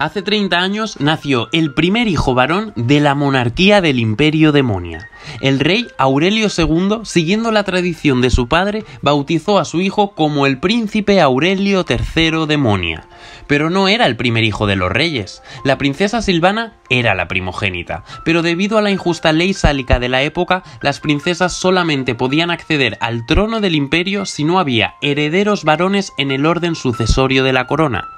Hace 30 años nació el primer hijo varón de la monarquía del Imperio Demonia. El rey Aurelio II, siguiendo la tradición de su padre, bautizó a su hijo como el príncipe Aurelio III Demonia. Pero no era el primer hijo de los reyes. La princesa Silvana era la primogénita, pero debido a la injusta ley sálica de la época, las princesas solamente podían acceder al trono del imperio si no había herederos varones en el orden sucesorio de la corona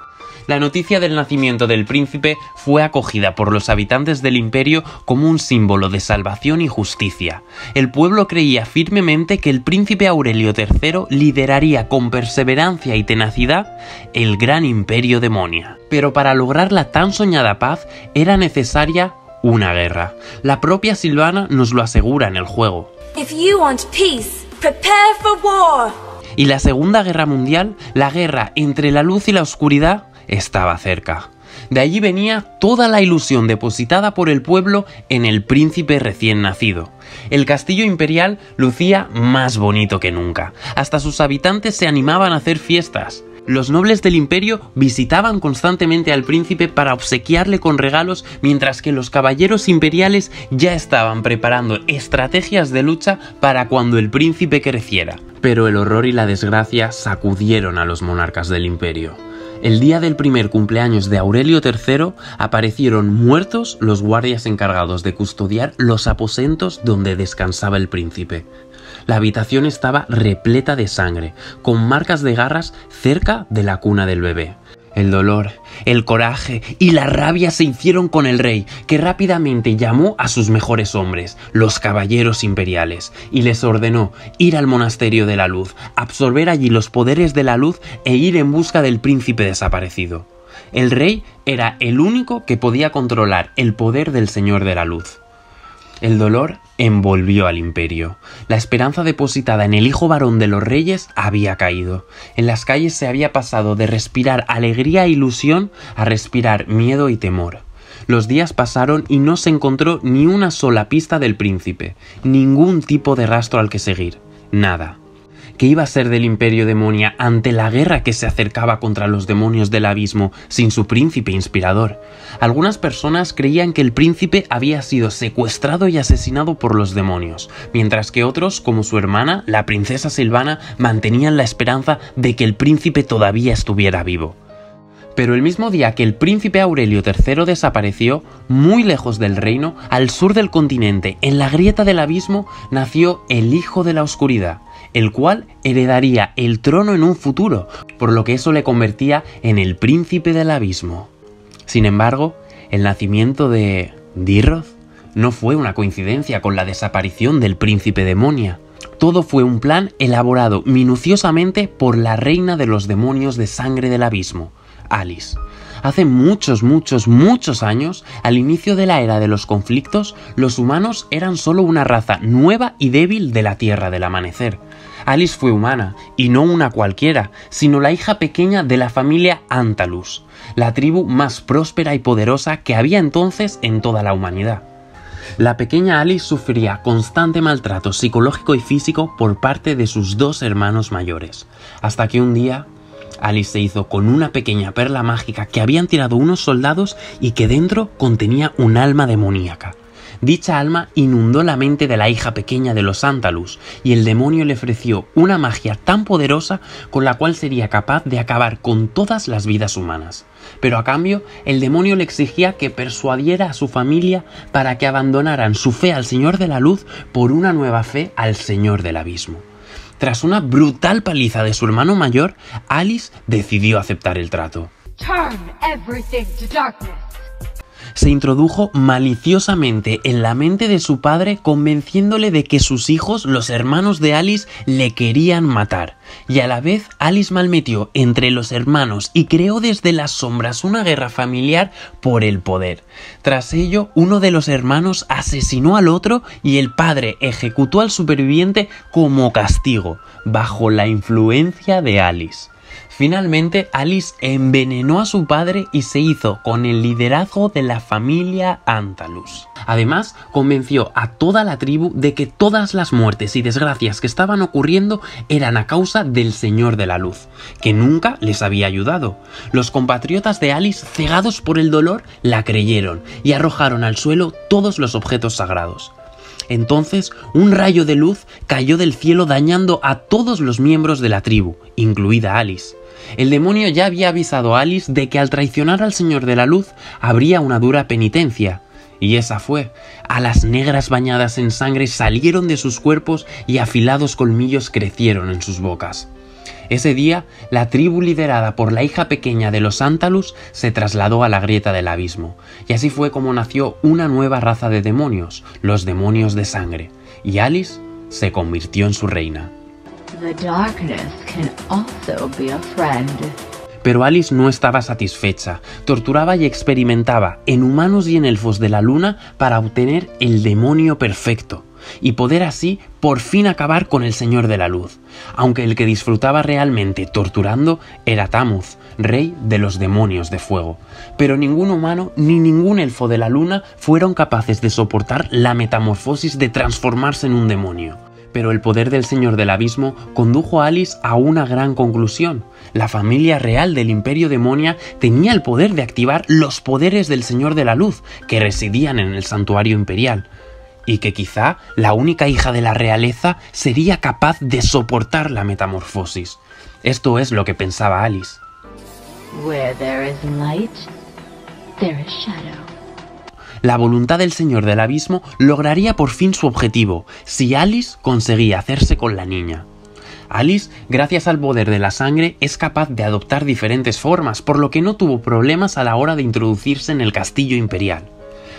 la noticia del nacimiento del príncipe fue acogida por los habitantes del imperio como un símbolo de salvación y justicia. El pueblo creía firmemente que el príncipe Aurelio III lideraría con perseverancia y tenacidad el gran imperio demonia. Pero para lograr la tan soñada paz era necesaria una guerra. La propia Silvana nos lo asegura en el juego. Y la Segunda Guerra Mundial, la guerra entre la luz y la oscuridad, estaba cerca. De allí venía toda la ilusión depositada por el pueblo en el príncipe recién nacido. El castillo imperial lucía más bonito que nunca. Hasta sus habitantes se animaban a hacer fiestas. Los nobles del imperio visitaban constantemente al príncipe para obsequiarle con regalos, mientras que los caballeros imperiales ya estaban preparando estrategias de lucha para cuando el príncipe creciera. Pero el horror y la desgracia sacudieron a los monarcas del imperio. El día del primer cumpleaños de Aurelio III aparecieron muertos los guardias encargados de custodiar los aposentos donde descansaba el príncipe. La habitación estaba repleta de sangre, con marcas de garras cerca de la cuna del bebé. El dolor, el coraje y la rabia se hicieron con el rey, que rápidamente llamó a sus mejores hombres, los caballeros imperiales, y les ordenó ir al monasterio de la luz, absorber allí los poderes de la luz e ir en busca del príncipe desaparecido. El rey era el único que podía controlar el poder del Señor de la Luz. El dolor envolvió al imperio. La esperanza depositada en el hijo varón de los reyes había caído. En las calles se había pasado de respirar alegría e ilusión a respirar miedo y temor. Los días pasaron y no se encontró ni una sola pista del príncipe, ningún tipo de rastro al que seguir, nada. ¿Qué iba a ser del imperio demonia ante la guerra que se acercaba contra los demonios del abismo sin su príncipe inspirador? Algunas personas creían que el príncipe había sido secuestrado y asesinado por los demonios, mientras que otros, como su hermana, la princesa Silvana, mantenían la esperanza de que el príncipe todavía estuviera vivo. Pero el mismo día que el príncipe Aurelio III desapareció, muy lejos del reino, al sur del continente, en la grieta del abismo, nació el Hijo de la Oscuridad, el cual heredaría el trono en un futuro, por lo que eso le convertía en el príncipe del abismo. Sin embargo, el nacimiento de Dirroth no fue una coincidencia con la desaparición del príncipe demonia. Todo fue un plan elaborado minuciosamente por la reina de los demonios de sangre del abismo, Alice. Hace muchos, muchos, muchos años, al inicio de la era de los conflictos, los humanos eran solo una raza nueva y débil de la Tierra del Amanecer. Alice fue humana, y no una cualquiera, sino la hija pequeña de la familia Antalus, la tribu más próspera y poderosa que había entonces en toda la humanidad. La pequeña Alice sufría constante maltrato psicológico y físico por parte de sus dos hermanos mayores, hasta que un día Alice se hizo con una pequeña perla mágica que habían tirado unos soldados y que dentro contenía un alma demoníaca. Dicha alma inundó la mente de la hija pequeña de los Antalus, y el demonio le ofreció una magia tan poderosa con la cual sería capaz de acabar con todas las vidas humanas. Pero a cambio, el demonio le exigía que persuadiera a su familia para que abandonaran su fe al Señor de la Luz por una nueva fe al Señor del Abismo. Tras una brutal paliza de su hermano mayor, Alice decidió aceptar el trato se introdujo maliciosamente en la mente de su padre convenciéndole de que sus hijos, los hermanos de Alice, le querían matar. Y a la vez Alice malmetió entre los hermanos y creó desde las sombras una guerra familiar por el poder. Tras ello, uno de los hermanos asesinó al otro y el padre ejecutó al superviviente como castigo, bajo la influencia de Alice. Finalmente, Alice envenenó a su padre y se hizo con el liderazgo de la familia Antalus. Además, convenció a toda la tribu de que todas las muertes y desgracias que estaban ocurriendo eran a causa del Señor de la Luz, que nunca les había ayudado. Los compatriotas de Alice, cegados por el dolor, la creyeron y arrojaron al suelo todos los objetos sagrados. Entonces un rayo de luz cayó del cielo dañando a todos los miembros de la tribu, incluida Alice. El demonio ya había avisado a Alice de que al traicionar al Señor de la Luz habría una dura penitencia. Y esa fue. Alas negras bañadas en sangre salieron de sus cuerpos y afilados colmillos crecieron en sus bocas. Ese día, la tribu liderada por la hija pequeña de los Antalus se trasladó a la grieta del abismo, y así fue como nació una nueva raza de demonios, los demonios de sangre, y Alice se convirtió en su reina. Pero Alice no estaba satisfecha, torturaba y experimentaba en humanos y en elfos de la luna para obtener el demonio perfecto y poder así por fin acabar con el Señor de la Luz, aunque el que disfrutaba realmente torturando era Tamuz, rey de los demonios de fuego. Pero ningún humano ni ningún elfo de la luna fueron capaces de soportar la metamorfosis de transformarse en un demonio. Pero el poder del Señor del Abismo condujo a Alice a una gran conclusión. La familia real del Imperio Demonia tenía el poder de activar los poderes del Señor de la Luz, que residían en el santuario imperial, y que quizá la única hija de la realeza sería capaz de soportar la metamorfosis. Esto es lo que pensaba Alice. La voluntad del Señor del Abismo lograría por fin su objetivo, si Alice conseguía hacerse con la niña. Alice, gracias al poder de la sangre, es capaz de adoptar diferentes formas, por lo que no tuvo problemas a la hora de introducirse en el castillo imperial.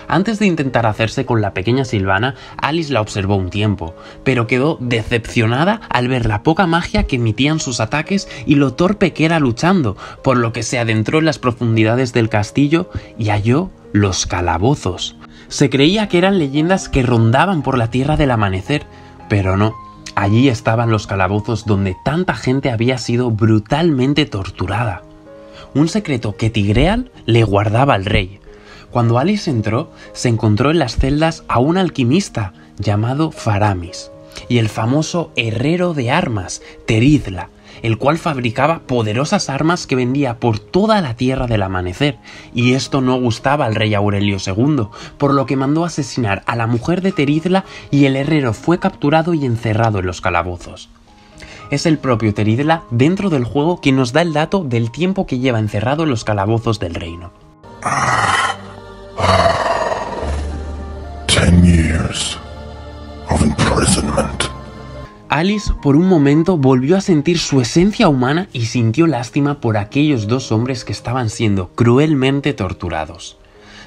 Antes de intentar hacerse con la pequeña Silvana, Alice la observó un tiempo, pero quedó decepcionada al ver la poca magia que emitían sus ataques y lo torpe que era luchando, por lo que se adentró en las profundidades del castillo y halló los calabozos. Se creía que eran leyendas que rondaban por la tierra del amanecer, pero no. Allí estaban los calabozos donde tanta gente había sido brutalmente torturada. Un secreto que Tigreal le guardaba al rey. Cuando Alice entró, se encontró en las celdas a un alquimista llamado Faramis y el famoso herrero de armas, Terizla, el cual fabricaba poderosas armas que vendía por toda la tierra del amanecer, y esto no gustaba al rey Aurelio II, por lo que mandó asesinar a la mujer de Terizla y el herrero fue capturado y encerrado en los calabozos. Es el propio Terizla dentro del juego quien nos da el dato del tiempo que lleva encerrado en los calabozos del reino. Ten years of imprisonment. Alice por un momento volvió a sentir su esencia humana y sintió lástima por aquellos dos hombres que estaban siendo cruelmente torturados.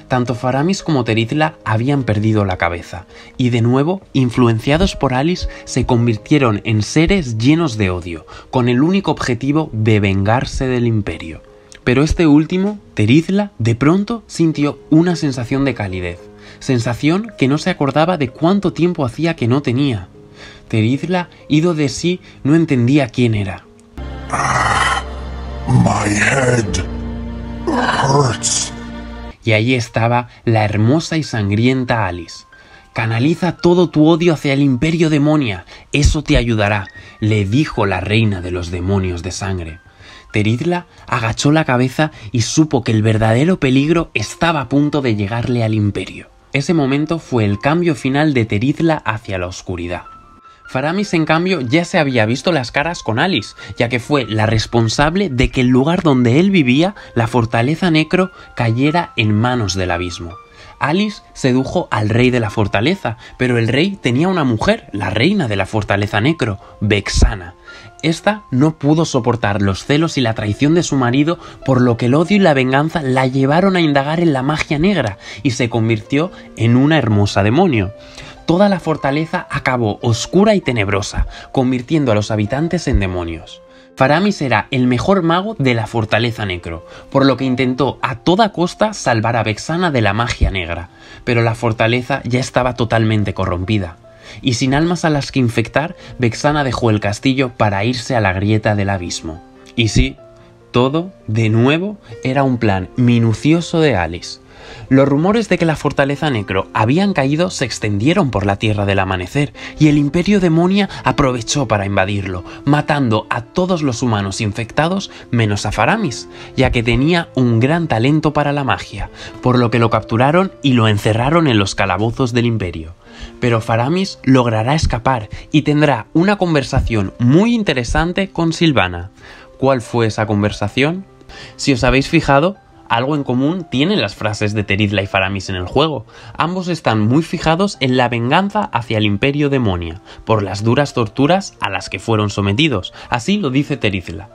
Tanto Faramis como Terizla habían perdido la cabeza, y de nuevo, influenciados por Alice, se convirtieron en seres llenos de odio, con el único objetivo de vengarse del imperio. Pero este último, Terizla, de pronto sintió una sensación de calidez, sensación que no se acordaba de cuánto tiempo hacía que no tenía. Terizla, ido de sí, no entendía quién era. My head hurts. Y allí estaba la hermosa y sangrienta Alice. Canaliza todo tu odio hacia el imperio demonia, eso te ayudará, le dijo la reina de los demonios de sangre. Terizla agachó la cabeza y supo que el verdadero peligro estaba a punto de llegarle al imperio. Ese momento fue el cambio final de Terizla hacia la oscuridad. Faramis, en cambio, ya se había visto las caras con Alice, ya que fue la responsable de que el lugar donde él vivía, la fortaleza Necro, cayera en manos del abismo. Alice sedujo al rey de la fortaleza, pero el rey tenía una mujer, la reina de la fortaleza Necro, Vexana. Esta no pudo soportar los celos y la traición de su marido, por lo que el odio y la venganza la llevaron a indagar en la magia negra y se convirtió en una hermosa demonio toda la fortaleza acabó oscura y tenebrosa, convirtiendo a los habitantes en demonios. Faramis era el mejor mago de la fortaleza necro, por lo que intentó a toda costa salvar a Vexana de la magia negra, pero la fortaleza ya estaba totalmente corrompida. Y sin almas a las que infectar, Vexana dejó el castillo para irse a la grieta del abismo. Y sí, todo, de nuevo, era un plan minucioso de Alice. Los rumores de que la fortaleza Necro habían caído se extendieron por la Tierra del Amanecer y el Imperio Demonia aprovechó para invadirlo, matando a todos los humanos infectados menos a Faramis, ya que tenía un gran talento para la magia, por lo que lo capturaron y lo encerraron en los calabozos del Imperio. Pero Faramis logrará escapar y tendrá una conversación muy interesante con Silvana. ¿Cuál fue esa conversación? Si os habéis fijado, algo en común tienen las frases de Terizla y Faramis en el juego. Ambos están muy fijados en la venganza hacia el imperio demonia, por las duras torturas a las que fueron sometidos. Así lo dice Terizla.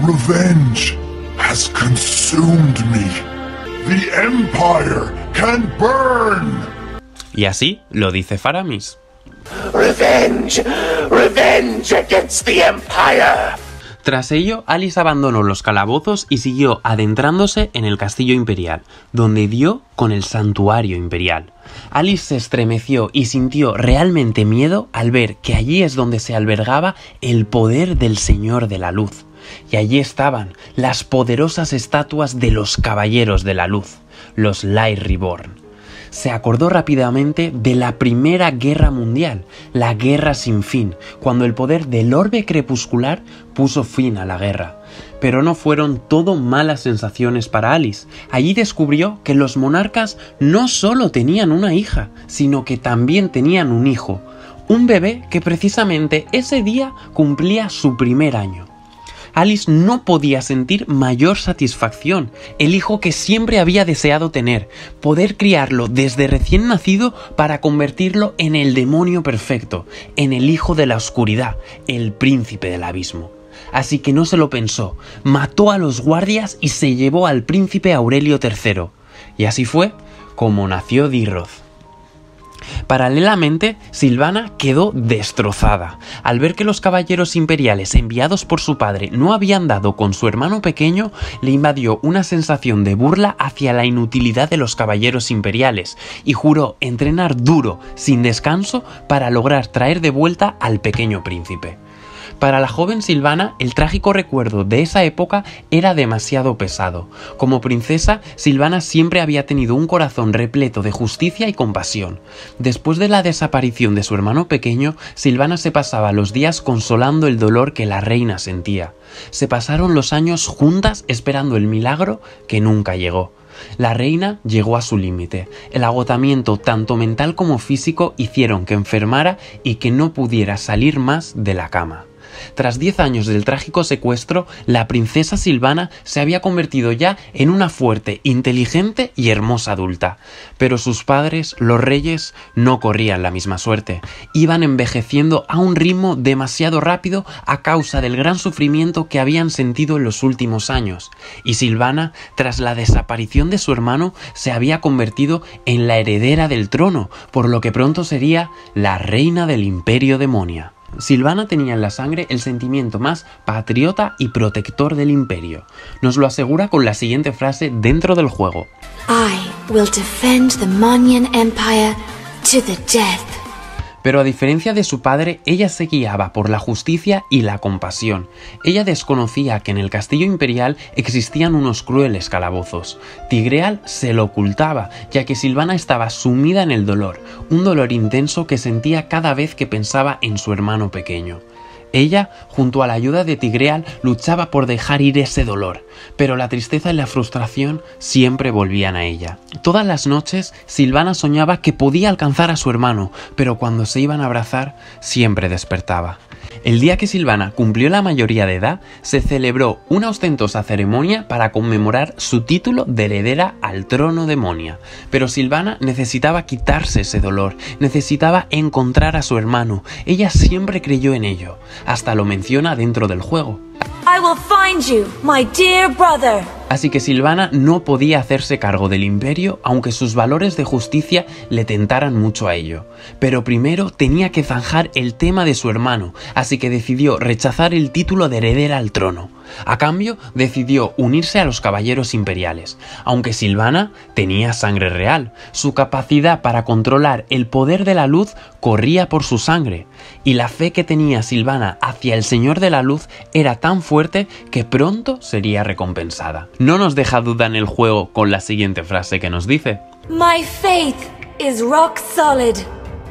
Revenge has consumed me. The Empire can burn. Y así lo dice Faramis. Revenge! Revenge against the Empire! Tras ello, Alice abandonó los calabozos y siguió adentrándose en el castillo imperial, donde dio con el santuario imperial. Alice se estremeció y sintió realmente miedo al ver que allí es donde se albergaba el poder del Señor de la Luz. Y allí estaban las poderosas estatuas de los Caballeros de la Luz, los Light Reborn se acordó rápidamente de la Primera Guerra Mundial, la Guerra sin fin, cuando el poder del orbe crepuscular puso fin a la guerra. Pero no fueron todo malas sensaciones para Alice. Allí descubrió que los monarcas no solo tenían una hija, sino que también tenían un hijo, un bebé que precisamente ese día cumplía su primer año. Alice no podía sentir mayor satisfacción, el hijo que siempre había deseado tener, poder criarlo desde recién nacido para convertirlo en el demonio perfecto, en el hijo de la oscuridad, el príncipe del abismo. Así que no se lo pensó, mató a los guardias y se llevó al príncipe Aurelio III. Y así fue como nació Dirroth. Paralelamente, Silvana quedó destrozada. Al ver que los caballeros imperiales enviados por su padre no habían dado con su hermano pequeño, le invadió una sensación de burla hacia la inutilidad de los caballeros imperiales y juró entrenar duro, sin descanso, para lograr traer de vuelta al pequeño príncipe. Para la joven Silvana, el trágico recuerdo de esa época era demasiado pesado. Como princesa, Silvana siempre había tenido un corazón repleto de justicia y compasión. Después de la desaparición de su hermano pequeño, Silvana se pasaba los días consolando el dolor que la reina sentía. Se pasaron los años juntas esperando el milagro que nunca llegó. La reina llegó a su límite. El agotamiento tanto mental como físico hicieron que enfermara y que no pudiera salir más de la cama. Tras diez años del trágico secuestro, la princesa Silvana se había convertido ya en una fuerte, inteligente y hermosa adulta. Pero sus padres, los reyes, no corrían la misma suerte. Iban envejeciendo a un ritmo demasiado rápido a causa del gran sufrimiento que habían sentido en los últimos años. Y Silvana, tras la desaparición de su hermano, se había convertido en la heredera del trono, por lo que pronto sería la reina del imperio demonia. Silvana tenía en la sangre el sentimiento más patriota y protector del imperio. Nos lo asegura con la siguiente frase dentro del juego. I will defend the Monian Empire to the death. Pero a diferencia de su padre, ella se guiaba por la justicia y la compasión. Ella desconocía que en el castillo imperial existían unos crueles calabozos. Tigreal se lo ocultaba, ya que Silvana estaba sumida en el dolor, un dolor intenso que sentía cada vez que pensaba en su hermano pequeño. Ella, junto a la ayuda de Tigreal, luchaba por dejar ir ese dolor, pero la tristeza y la frustración siempre volvían a ella. Todas las noches, Silvana soñaba que podía alcanzar a su hermano, pero cuando se iban a abrazar, siempre despertaba. El día que Silvana cumplió la mayoría de edad, se celebró una ostentosa ceremonia para conmemorar su título de heredera al trono de Monia. Pero Silvana necesitaba quitarse ese dolor, necesitaba encontrar a su hermano. Ella siempre creyó en ello, hasta lo menciona dentro del juego. I will find you, my dear brother. Así que Silvana no podía hacerse cargo del imperio aunque sus valores de justicia le tentaran mucho a ello. Pero primero tenía que zanjar el tema de su hermano, así que decidió rechazar el título de heredera al trono. A cambio, decidió unirse a los caballeros imperiales, aunque Silvana tenía sangre real. Su capacidad para controlar el poder de la luz corría por su sangre, y la fe que tenía Silvana hacia el Señor de la Luz era tan fuerte que pronto sería recompensada. No nos deja duda en el juego con la siguiente frase que nos dice. My faith is rock solid.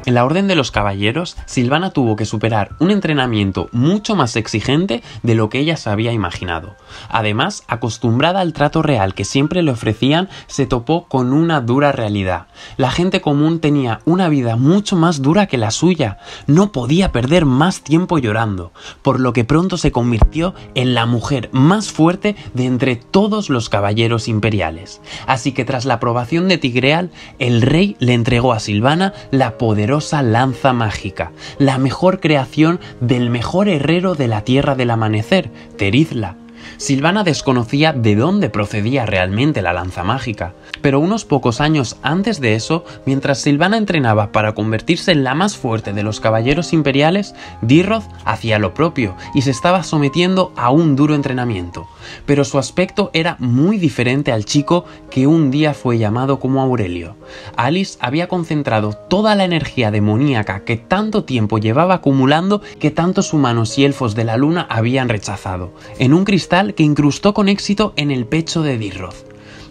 En la Orden de los Caballeros, Silvana tuvo que superar un entrenamiento mucho más exigente de lo que ella se había imaginado. Además, acostumbrada al trato real que siempre le ofrecían, se topó con una dura realidad. La gente común tenía una vida mucho más dura que la suya. No podía perder más tiempo llorando, por lo que pronto se convirtió en la mujer más fuerte de entre todos los caballeros imperiales. Así que tras la aprobación de Tigreal, el rey le entregó a Silvana la poderosa lanza mágica, la mejor creación del mejor herrero de la Tierra del Amanecer, Terizla. Silvana desconocía de dónde procedía realmente la lanza mágica, pero unos pocos años antes de eso, mientras Silvana entrenaba para convertirse en la más fuerte de los caballeros imperiales, Dirroth hacía lo propio y se estaba sometiendo a un duro entrenamiento. Pero su aspecto era muy diferente al chico que un día fue llamado como Aurelio. Alice había concentrado toda la energía demoníaca que tanto tiempo llevaba acumulando que tantos humanos y elfos de la luna habían rechazado, en un cristal que incrustó con éxito en el pecho de Dirroth.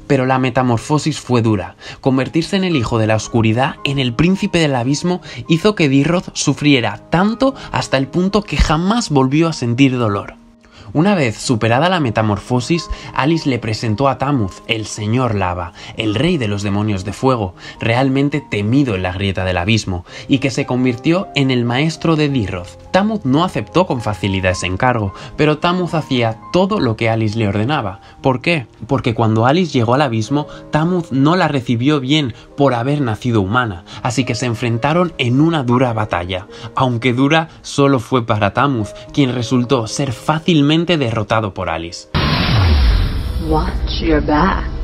Pero la metamorfosis fue dura. Convertirse en el hijo de la oscuridad, en el príncipe del abismo, hizo que Dirroth sufriera tanto hasta el punto que jamás volvió a sentir dolor. Una vez superada la metamorfosis, Alice le presentó a Tamuz, el señor lava, el rey de los demonios de fuego, realmente temido en la grieta del abismo, y que se convirtió en el maestro de Dirroth. Tamuz no aceptó con facilidad ese encargo, pero Tamuz hacía todo lo que Alice le ordenaba. ¿Por qué? Porque cuando Alice llegó al abismo, Tamuz no la recibió bien por haber nacido humana, así que se enfrentaron en una dura batalla. Aunque dura, solo fue para Tamuz, quien resultó ser fácilmente derrotado por Alice. Watch your back.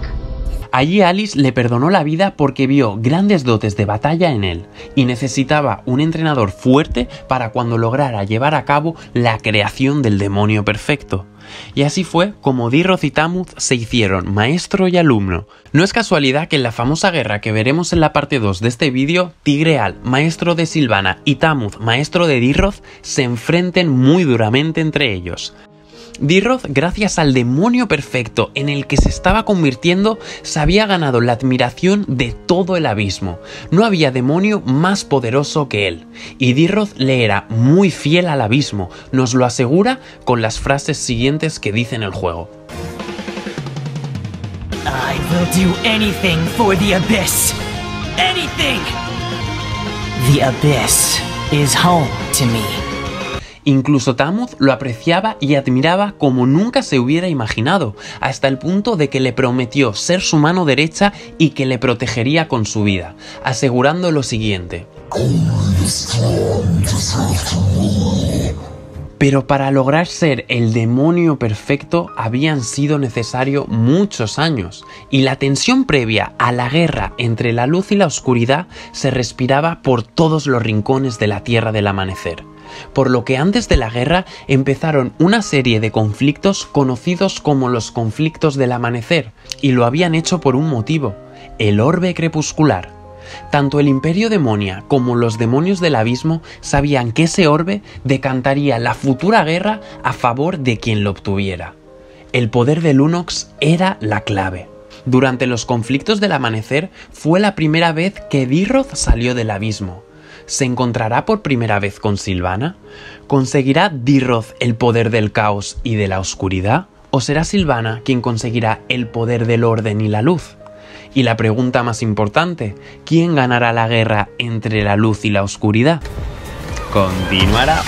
Allí Alice le perdonó la vida porque vio grandes dotes de batalla en él y necesitaba un entrenador fuerte para cuando lograra llevar a cabo la creación del demonio perfecto. Y así fue como Dirroth y Tamuz se hicieron maestro y alumno. No es casualidad que en la famosa guerra que veremos en la parte 2 de este vídeo, Tigreal, maestro de Silvana, y Tamuz, maestro de Dirroth, se enfrenten muy duramente entre ellos. Dirroth, gracias al demonio perfecto en el que se estaba convirtiendo, se había ganado la admiración de todo el abismo. No había demonio más poderoso que él. Y Dirroth le era muy fiel al abismo, nos lo asegura con las frases siguientes que dice en el juego. I will do anything for the Abyss. Anything! The Abyss is home to me. Incluso Tamuz lo apreciaba y admiraba como nunca se hubiera imaginado, hasta el punto de que le prometió ser su mano derecha y que le protegería con su vida, asegurando lo siguiente. Pero para lograr ser el demonio perfecto habían sido necesarios muchos años, y la tensión previa a la guerra entre la luz y la oscuridad se respiraba por todos los rincones de la Tierra del Amanecer por lo que antes de la guerra empezaron una serie de conflictos conocidos como los conflictos del amanecer, y lo habían hecho por un motivo, el orbe crepuscular. Tanto el imperio demonia como los demonios del abismo sabían que ese orbe decantaría la futura guerra a favor de quien lo obtuviera. El poder del Unox era la clave. Durante los conflictos del amanecer fue la primera vez que Dirroth salió del abismo. ¿Se encontrará por primera vez con Silvana? ¿Conseguirá Dirroth el poder del caos y de la oscuridad? ¿O será Silvana quien conseguirá el poder del orden y la luz? Y la pregunta más importante, ¿quién ganará la guerra entre la luz y la oscuridad? Continuará.